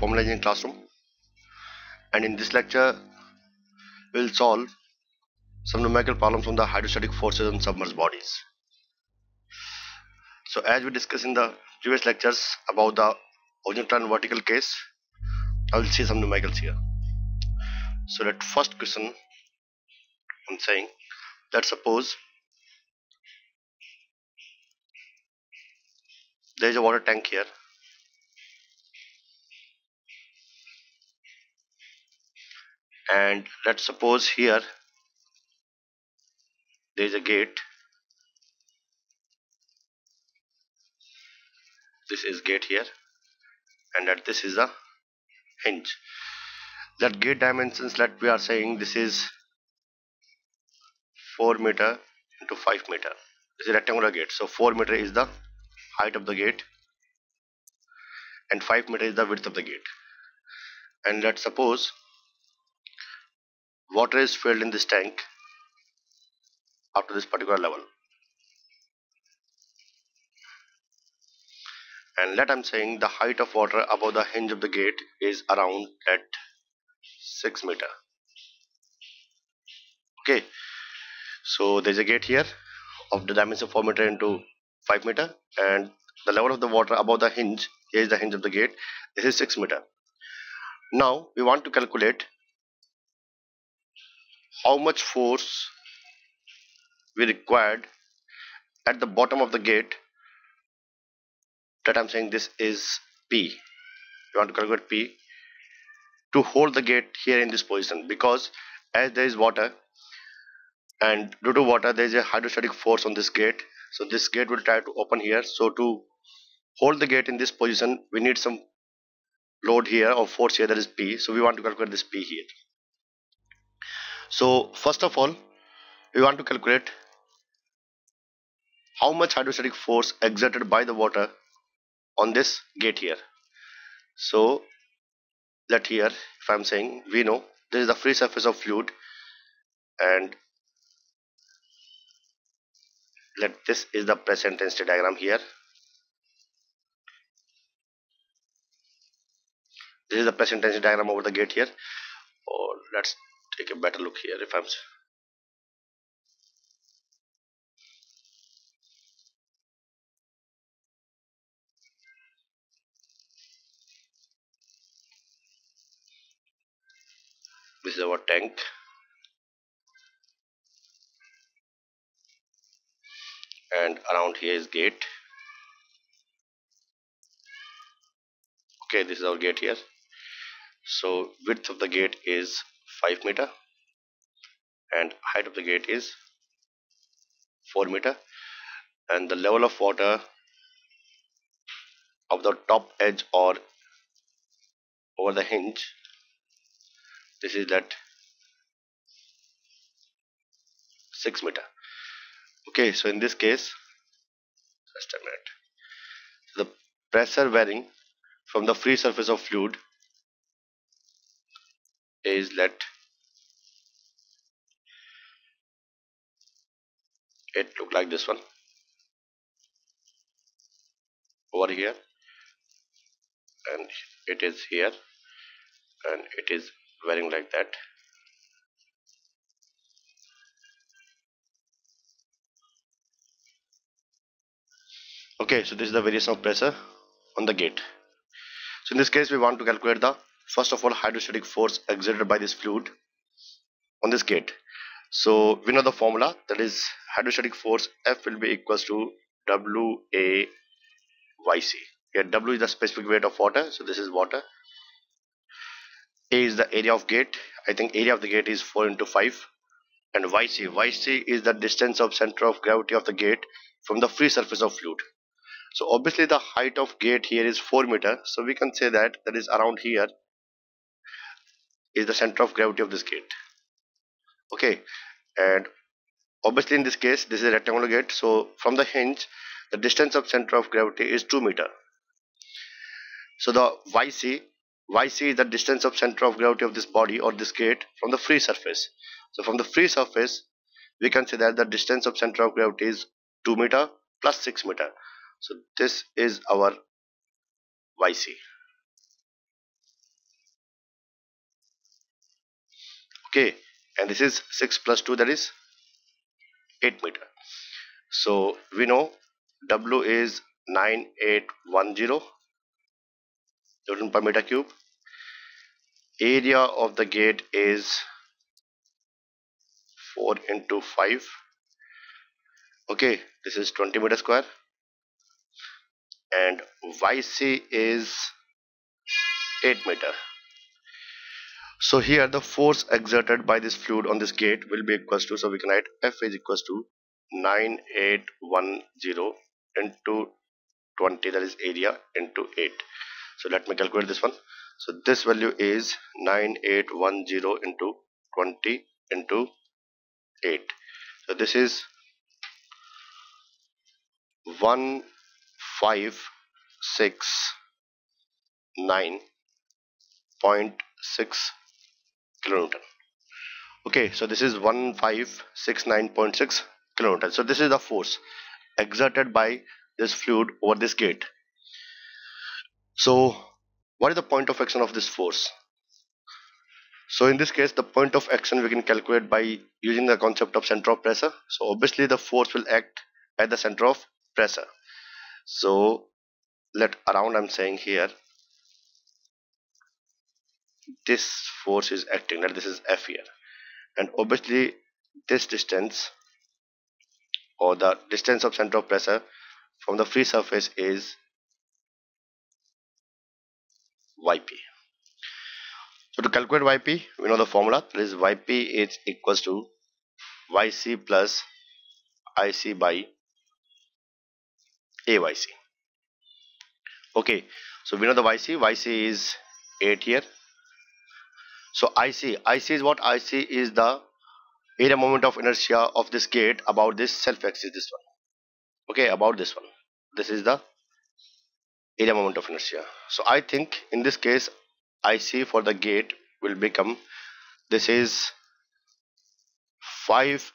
Formula Engineering Classroom and in this lecture we'll solve some numerical problems on the hydrostatic forces on submerged bodies. So as we discussed in the previous lectures about the horizontal and vertical case, I will see some numericals here. So let first question I'm saying let's suppose there is a water tank here and let's suppose here there is a gate. This is gate here. And that this is a hinge. That gate dimensions that we are saying this is 4 meter into 5 meter. This is a rectangular gate. So 4 meter is the height of the gate and 5 meter is the width of the gate. And let's suppose water is filled in this tank up to this particular level. And let I'm saying the height of water above the hinge of the gate is around at 6 meter. Okay so there's a gate here of the dimension 4 meter into 5 meter and the level of the water above the hinge here is the hinge of the gate. This is 6 meter. Now we want to calculate how much force we required at the bottom of the gate that I'm saying this is P. We want to calculate P? To hold the gate here in this position because as there is water and due to water there is a hydrostatic force on this gate. So this gate will try to open here. So to hold the gate in this position we need some load here or force here that is P. So we want to calculate this P here so first of all we want to calculate how much hydrostatic force exerted by the water on this gate here. So let here if I'm saying we know this is the free surface of fluid and let this is the pressure intensity diagram here. This is the pressure intensity diagram over the gate here. Or let's take a better look here if I'm this is our tank. And around here is gate. Okay this is our gate here. So width of the gate is 5 meter and height of the gate is 4 meter. And the level of water of the top edge or over the hinge this is that 6 meter. Okay so in this case just a minute. The pressure varying from the free surface of fluid is let it look like this one. Over here. And it is here. And it is wearing like that. Okay so this is the variation of pressure on the gate. So in this case we want to calculate the first of all hydrostatic force exerted by this fluid on this gate so we know the formula that is hydrostatic force F will be equals to W A Y C. Here W is the specific weight of water so this is water. A is the area of gate. I think area of the gate is 4 into 5 and YC YC is the distance of center of gravity of the gate from the free surface of fluid. So obviously the height of gate here is 4 meter. So we can say that that is around here is the center of gravity of this gate okay. And obviously in this case this is a rectangular gate. So from the hinge the distance of center of gravity is 2 meter. So the yc yc is the distance of center of gravity of this body or this gate from the free surface. So from the free surface we can say that the distance of center of gravity is 2 meter plus 6 meter. So this is our yc okay and this is 6 plus 2 that is 8 meter. So we know W is 9810 Newton per meter cube. Area of the gate is 4 into 5 okay this is 20 meter square. And YC is 8 meter so here the force exerted by this fluid on this gate will be equals to so we can write F is equals to 9810 into 20 that is area into 8 so let me calculate this one. So this value is 9810 into 20 into 8 so this is 1569.6 kilonewton okay so this is 1569.6 kilonewton so this is the force exerted by this fluid over this gate. So what is the point of action of this force? So in this case the point of action we can calculate by using the concept of center of pressure. So obviously the force will act at the center of pressure. So let around I'm saying here this force is acting that this is F here. And obviously this distance or the distance of center of pressure from the free surface is yp. So to calculate yp we know the formula. That is yp is equals to yc plus ic by ayc. Okay so we know the yc. Yc is 8 here so IC, IC is what? IC is the area moment of inertia of this gate about this self axis, this one. Okay, about this one. This is the area moment of inertia. So I think in this case, IC for the gate will become, this is 5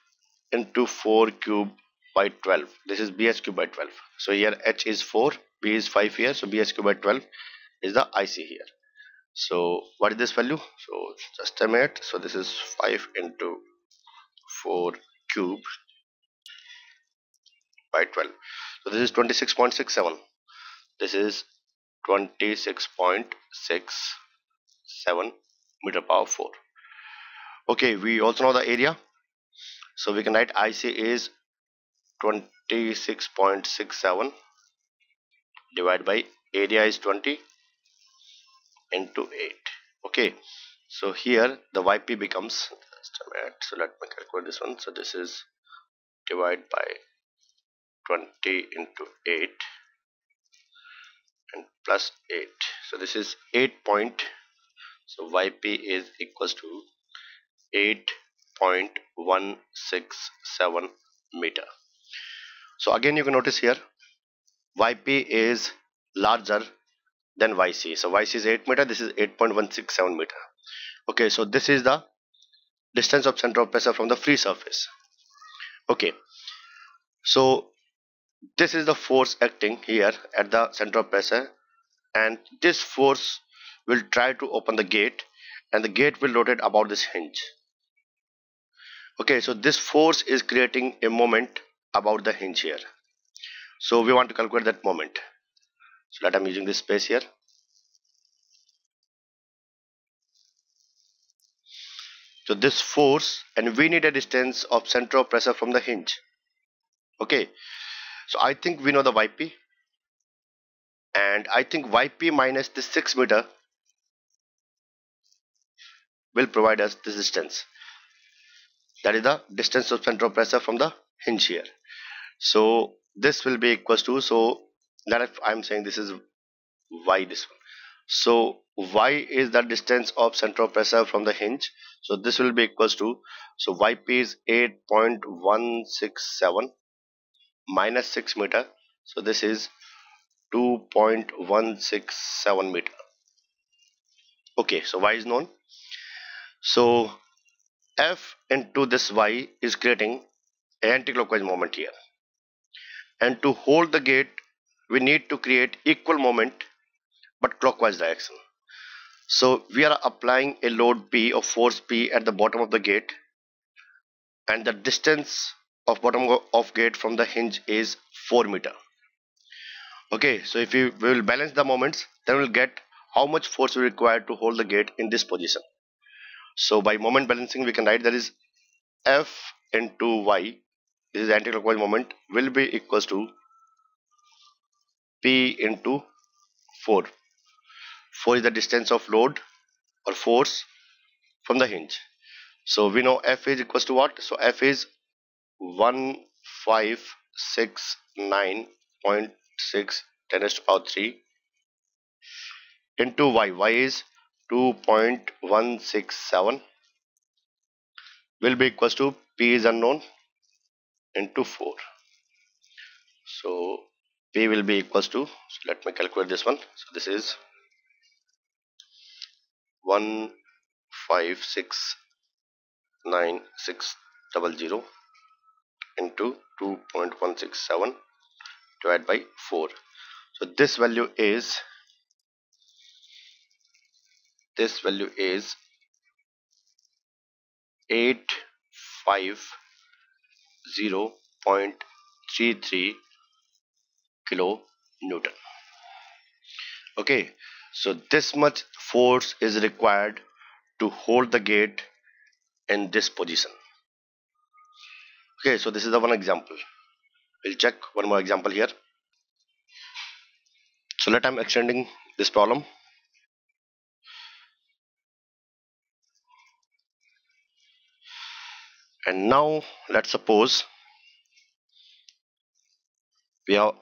into 4 cube by 12. This is BH cube by 12. So here H is 4, B is 5 here. So BH cube by 12 is the IC here so what is this value? So just a minute. So this is 5 into 4 cube by 12 so this is 26.67 this is 26.67 meter power 4 okay we also know the area. So we can write IC is 26.67 divided by area is 20 into 8 okay. So here the yp becomes so let me calculate this one. So this is divided by 20 into 8 and plus 8 so this is 8 point so yp is equals to 8.167 meter. So again you can notice here yp is larger then yc so yc is 8 meter this is 8.167 meter. Okay so this is the distance of center of pressure from the free surface. Okay so this is the force acting here at the center of pressure and this force will try to open the gate and the gate will rotate about this hinge. Okay so this force is creating a moment about the hinge here. So we want to calculate that moment so let I'm using this space here? So this force and we need a distance of center of pressure from the hinge. Okay. So I think we know the YP and I think YP minus this 6 meter will provide us this distance. That is the distance of center of pressure from the hinge here. So this will be equals to so that if I'm saying this is y this one. So y is the distance of center of pressure from the hinge? So this will be equals to so yp is 8.167 minus 6 meter. So this is 2.167 meter. Okay so y is known. So f into this y is creating anti-clockwise moment here. And to hold the gate we need to create equal moment but clockwise direction. So we are applying a load P or force P at the bottom of the gate and the distance of bottom of gate from the hinge is 4 meter. Okay so if we, we will balance the moments then we'll get how much force we require to hold the gate in this position. So by moment balancing we can write that is F into Y this is anti-clockwise moment will be equals to P into 4 4 is the distance of load or force from the hinge. So we know F is equals to what? So F is 1569.6 10 to power 3 into Y. Y is 2.167 will be equals to P is unknown into 4 so P will be equals to so let me calculate this one. So this is 1569600 into 2.167 divided by 4 so this value is this value is 850.33 kilo newton. Okay so this much force is required to hold the gate in this position. Okay so this is the one example. We'll check one more example here. So let I'm extending this problem. And now let's suppose we have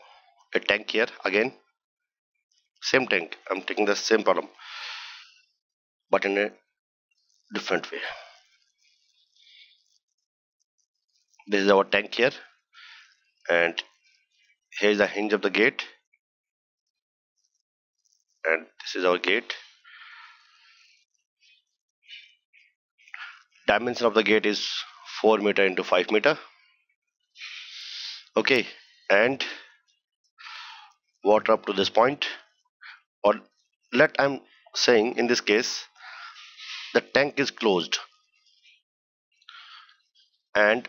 a tank here again. Same tank. I'm taking the same problem but in a different way. This is our tank here and here is the hinge of the gate and this is our gate. Dimension of the gate is 4 meter into 5 meter. Okay and water up to this point. Or let I'm saying in this case the tank is closed. And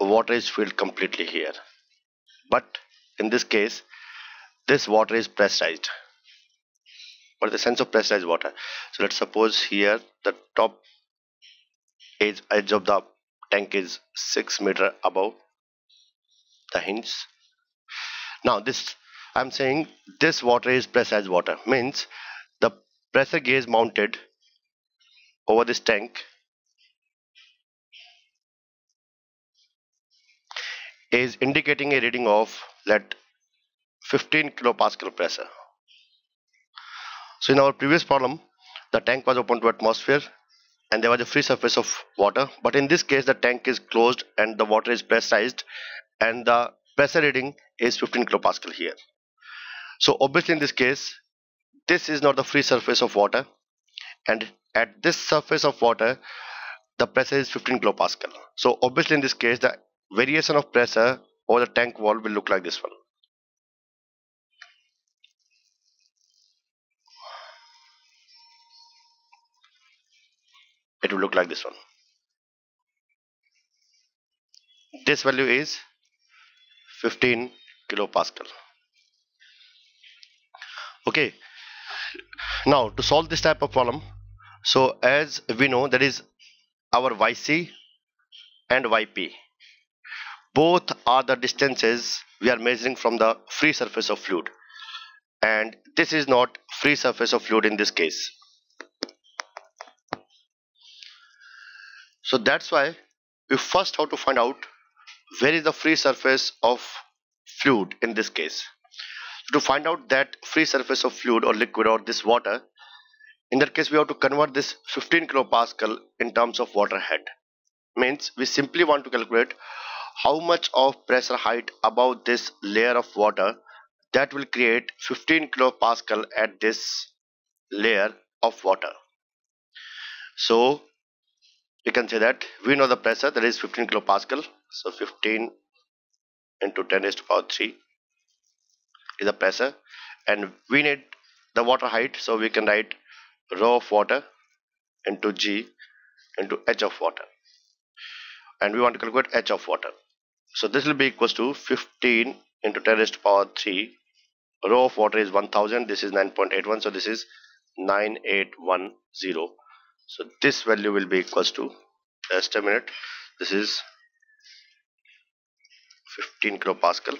water is filled completely here. But in this case this water is pressurized. Or the sense of pressurized water. So let's suppose here the top edge, edge of the tank is 6 meter above the hinge. Now this I'm saying this water is pressurized water. Means the pressure gauge mounted over this tank is indicating a reading of let 15 kilopascal pressure. So in our previous problem the tank was open to atmosphere and there was a free surface of water. But in this case the tank is closed and the water is pressurized and the pressure reading is 15 kilopascal here so obviously in this case this is not the free surface of water. And at this surface of water the pressure is 15 kilopascal. So obviously in this case the variation of pressure over the tank wall will look like this one. It will look like this one. This value is 15 kilopascal okay. Now to solve this type of problem so as we know that is our yc and yp both are the distances we are measuring from the free surface of fluid. And this is not free surface of fluid in this case. So that's why we first have to find out where is the free surface of fluid in this case. To find out that free surface of fluid or liquid or this water, in that case we have to convert this 15 kilopascal in terms of water head. Means we simply want to calculate how much of pressure height above this layer of water that will create 15 kilopascal at this layer of water. So we can say that we know the pressure that is 15 kilopascal so 15 into 10 raised to power 3 is the pressure and we need the water height so we can write rho of water into G into H of water. And we want to calculate H of water. So this will be equals to 15 into 10 raised to power 3 rho of water is 1000 this is 9.81 so this is 9810 so this value will be equals to minute this is 15 kilopascal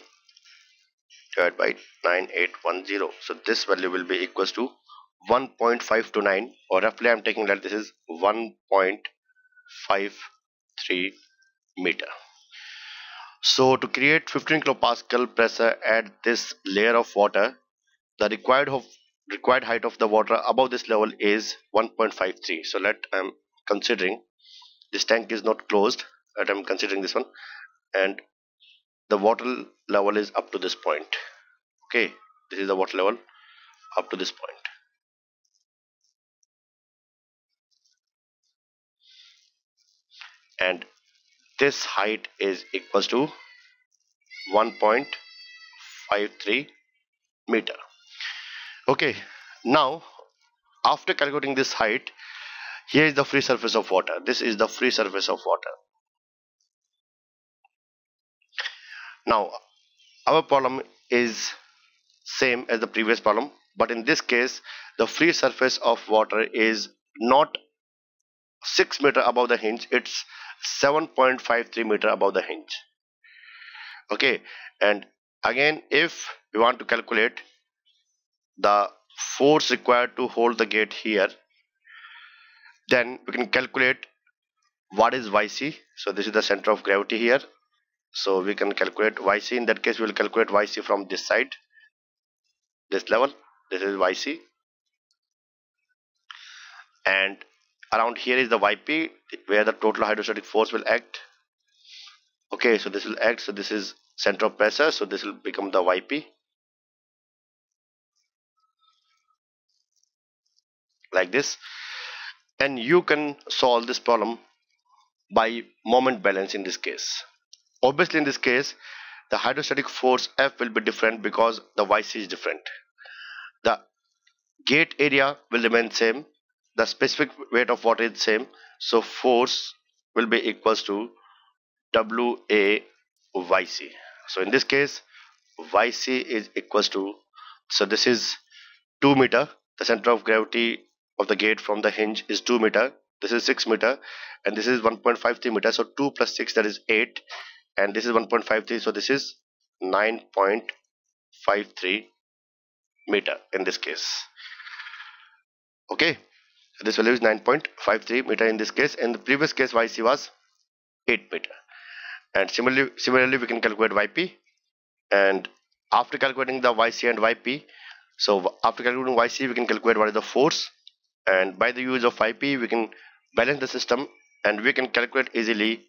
divided by 9810 so this value will be equals to 1.529 or roughly I'm taking that this is 1.53 meter. So to create 15 kilopascal pressure at this layer of water the required of required height of the water above this level is 1.53 so let I'm considering this tank is not closed but I'm considering this one. And the water level is up to this point. Okay this is the water level up to this point. And this height is equals to 1.53 meter. Okay now after calculating this height here is the free surface of water. This is the free surface of water now our problem is same as the previous problem but in this case the free surface of water is not 6 meter above the hinge it's 7.53 meter above the hinge. Okay and again if we want to calculate the force required to hold the gate here then we can calculate what is yc so this is the center of gravity here so we can calculate yc in that case we will calculate yc from this side this level. This is yc and around here is the yp where the total hydrostatic force will act. Okay so this will act. So this is center of pressure. So this will become the yp like this. And you can solve this problem by moment balance in this case obviously in this case the hydrostatic force F will be different because the YC is different. The gate area will remain same. The specific weight of water is same. So force will be equals to WA YC so in this case YC is equals to so this is 2 meter. The center of gravity of the gate from the hinge is 2 meter. This is 6 meter. And this is 1.53 meter. So 2 plus 6 that is 8 and this is 1.53 so this is 9.53 meter in this case. Okay this value is 9.53 meter in this case. In the previous case yc was 8 meter. And similarly similarly we can calculate yp and after calculating the yc and yp so after calculating yc we can calculate what is the force. And by the use of yp we can balance the system and we can calculate easily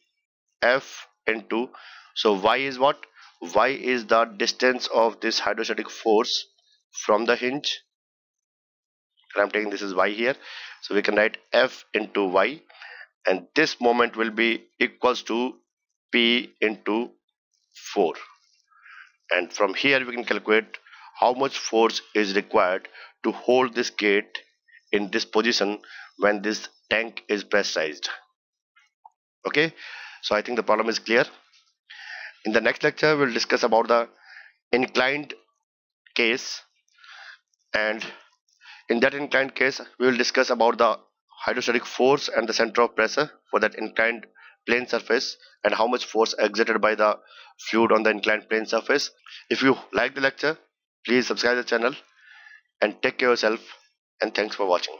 f into. So y is what? Y is the distance of this hydrostatic force from the hinge. And I'm taking this is y here. So we can write F into Y. And this moment will be equals to P into 4 and from here we can calculate how much force is required to hold this gate in this position when this tank is pressurized. Okay so I think the problem is clear in the next lecture we'll discuss about the inclined case and in that inclined case, we will discuss about the hydrostatic force and the center of pressure for that inclined plane surface and how much force exerted by the fluid on the inclined plane surface. If you like the lecture, please subscribe the channel and take care of yourself and thanks for watching.